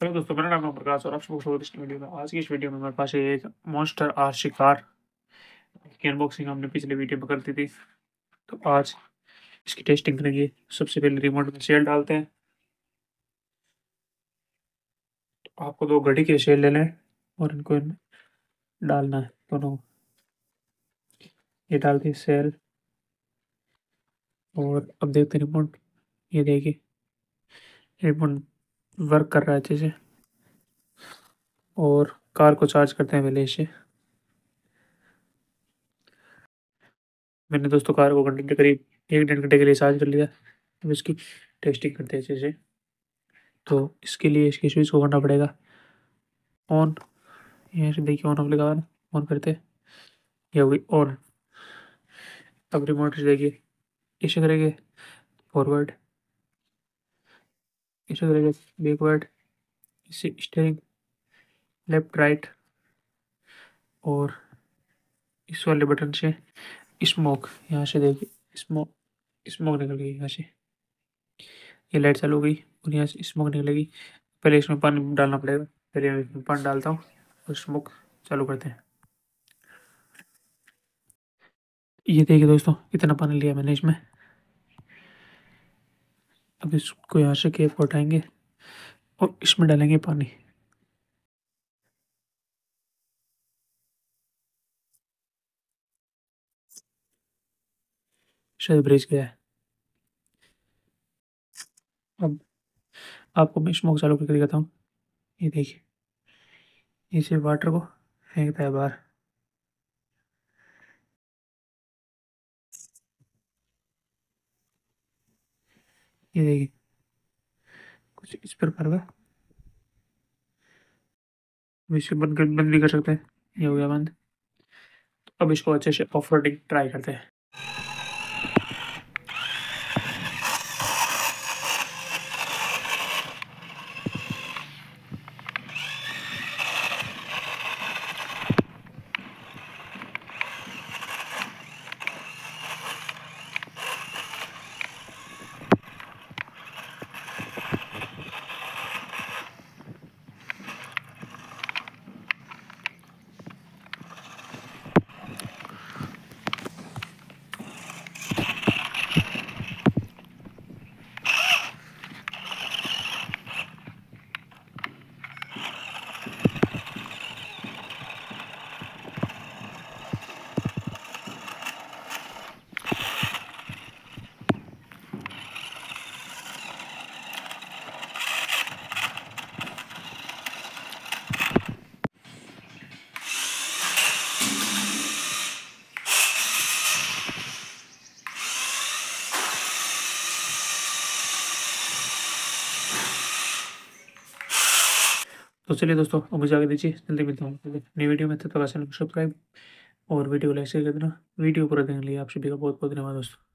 Hello दोस्तों, मेरा नाम है प्रकाश और आप सबको स्वागत इस वीडियो में। आज की इस वीडियो में हमारे पास एक मॉन्स्टर आर शिकार की अनबॉक्सिंग हमने पिछले वीडियो में कर दी थी। तो आज इसकी टेस्टिंग करेंगे। सबसे पहले रिमोट में सेल डालते हैं। तो आपको दो घड़ी के सेल ले लें और इनको इनमें डालना है दोनों। ये डालते हैं सेल और अब देखते रिमोट ये देखिए रिमोट वर्क कर रहा है अच्छे से। और कार को चार्ज करते हैं पहले इसे मैंने दोस्तों कार को घंटे करीब एक डेढ़ घंटे के लिए चार्ज कर लिया। अब इसकी टेस्टिंग करते हैं अच्छे से। तो इसके लिए इसकी स्विच को करना पड़ेगा। ऑन यहाँ से देखिए ऑन ऑफ़ लगा ऑन करते ये हुई ऑन अब रिमोट से देखिए। इसे करेंगे फॉरवर्ड इसे बैकवर्ड इसे स्टेयरिंग लेफ़्ट राइट और इस वाले बटन से स्मोक यहाँ से देखिए स्मोक स्मोक निकल गई यहाँ से। ये लाइट चालू हो गई और यहाँ से स्मोक निकलेगी पहले इसमें पानी डालना पड़ेगा पहले इसमें पानी डालता हूँ और स्मोक चालू करते हैं। ये देखिए दोस्तों, इतना पानी लिया मैंने इसमें। अब इसको यहाँ से केप उठाएँगे और इसमें डालेंगे पानी। शायद ब्रिज गया है। अब आपको मैं स्मोक चालू करके दिखाता हूँ। ये देखिए, इसे वाटर को फेंकता है बाहर। ये देखिए। कुछ इस प्रकार का इसे बंद कर, बंद भी कर सकते हैं। ये हो गया बंद। तो अब इसको अच्छे से ऑफ़ ट्राई करते हैं। तो चलिए दोस्तों, अब मुझे आगे दीजिए। जल्दी मिलता हूँ। नई वीडियो में तब तक सब्सक्राइब और वीडियो को लाइक शेयर कर देना वीडियो पूरा देखने के लिए आप सभी का बहुत बहुत धन्यवाद दोस्तों।